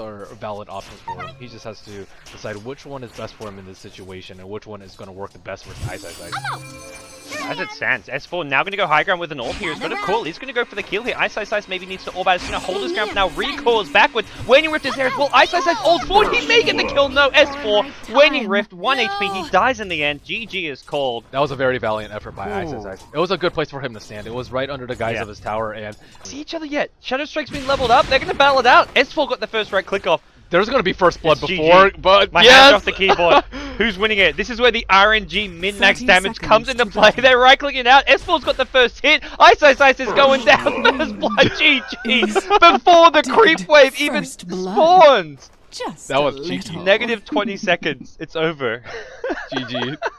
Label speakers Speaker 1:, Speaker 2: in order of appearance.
Speaker 1: are valid options for him. He just has to decide which one is best for him in this situation and which one is going to work the best for Ice Ice.
Speaker 2: As it stands, S4 now going to go high ground with an orb here. He's got a call. He's going to go for the kill here. Ice Ice Ice maybe needs to orb out. He's going to hold his ground now. Recoils backwards. Waning Rift is there as well. Ice Ice Ice ults forward. He may get the kill. No, S4. Waning Rift, 1 HP. He dies in the end. GG is called.
Speaker 1: That was a very valiant effort by Ice Ice Ice. It was a good place for him to stand. It was right under the guise
Speaker 2: Yeah.
Speaker 1: of his tower and
Speaker 2: See each other yet. Shadow Strike's been leveled up. They're going to battle it out. S4 got the first right click off.
Speaker 1: there's going to be first blood
Speaker 2: It's
Speaker 1: before,
Speaker 2: GG.
Speaker 1: but
Speaker 2: My
Speaker 1: yes!
Speaker 2: hands off the keyboard. Who's winning it? This is where the RNG min-max damage comes into play.
Speaker 3: go.
Speaker 2: They're right-clicking out. S4's got the first hit. Ice Ice Ice is going down. First blood. GG. Before the creep wave even
Speaker 3: first blood.
Speaker 2: spawns.
Speaker 3: Just
Speaker 1: That was cheeky.
Speaker 2: Negative 20 seconds. It's over.
Speaker 1: GG.